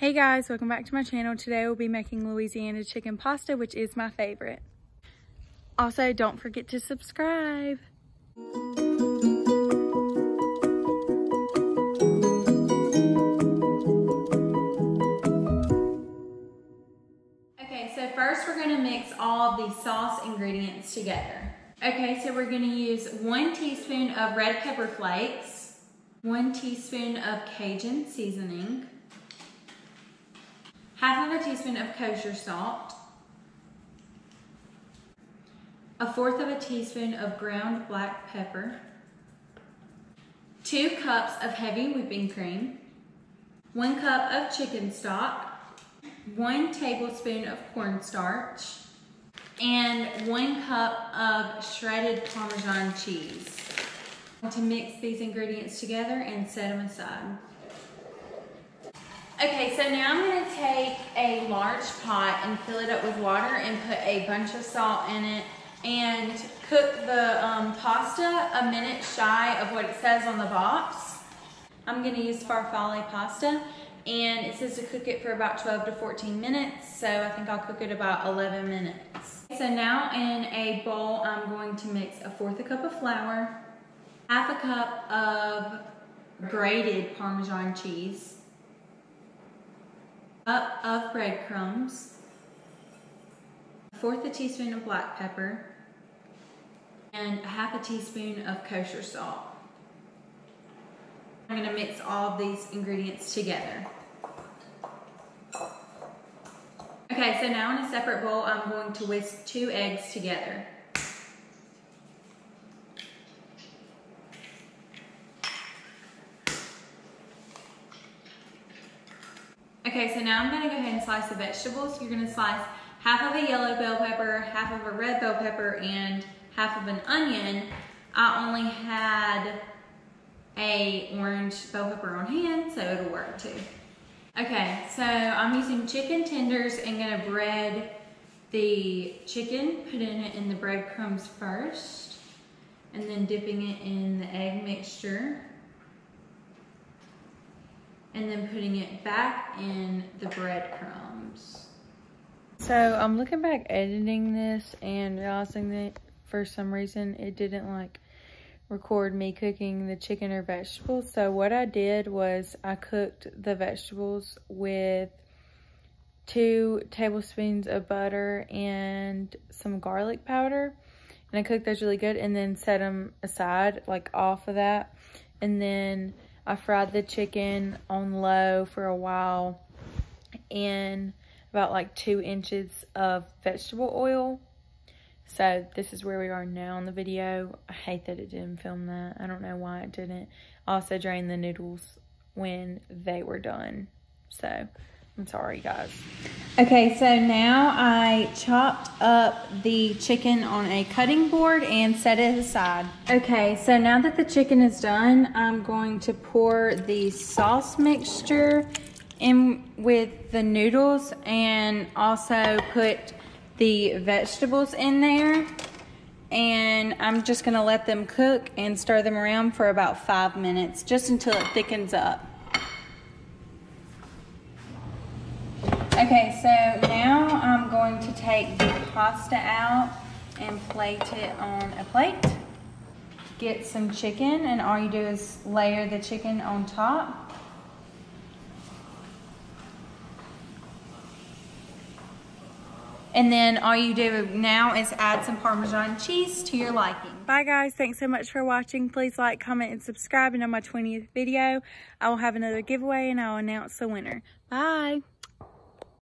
Hey guys, welcome back to my channel. Today we'll be making Louisiana chicken pasta, which is my favorite. Also, don't forget to subscribe. Okay, so first we're gonna mix all the sauce ingredients together. Okay, so we're gonna use one teaspoon of red pepper flakes, one teaspoon of Cajun seasoning, half of a teaspoon of kosher salt, a fourth of a teaspoon of ground black pepper, two cups of heavy whipping cream, one cup of chicken stock, one tablespoon of cornstarch, and one cup of shredded Parmesan cheese. To mix these ingredients together and set them aside. Okay, so now I'm gonna take a large pot and fill it up with water and put a bunch of salt in it and cook the um, pasta a minute shy of what it says on the box. I'm gonna use farfalle pasta and it says to cook it for about 12 to 14 minutes, so I think I'll cook it about 11 minutes. So now in a bowl, I'm going to mix a fourth a cup of flour, half a cup of grated Parmesan cheese, cup of breadcrumbs, a fourth a teaspoon of black pepper, and a half a teaspoon of kosher salt. I'm gonna mix all these ingredients together. Okay, so now in a separate bowl, I'm going to whisk two eggs together. Okay, so now I'm gonna go ahead and slice the vegetables. You're gonna slice half of a yellow bell pepper, half of a red bell pepper, and half of an onion. I only had a orange bell pepper on hand, so it'll work too. Okay, so I'm using chicken tenders and gonna bread the chicken, putting it in the breadcrumbs first, and then dipping it in the egg mixture and then putting it back in the breadcrumbs. So I'm looking back editing this and realizing that for some reason it didn't like record me cooking the chicken or vegetables. So what I did was I cooked the vegetables with two tablespoons of butter and some garlic powder. And I cooked those really good and then set them aside like off of that. And then I fried the chicken on low for a while in about like two inches of vegetable oil. So this is where we are now in the video. I hate that it didn't film that. I don't know why it didn't. also drained the noodles when they were done. So I'm sorry, guys. Okay, so now I chopped up the chicken on a cutting board and set it aside. Okay, so now that the chicken is done, I'm going to pour the sauce mixture in with the noodles and also put the vegetables in there. And I'm just gonna let them cook and stir them around for about five minutes, just until it thickens up. Okay, so now I'm going to take the pasta out and plate it on a plate. Get some chicken, and all you do is layer the chicken on top. And then all you do now is add some Parmesan cheese to your liking. Bye guys, thanks so much for watching. Please like, comment, and subscribe. And on my 20th video, I will have another giveaway and I'll announce the winner. Bye.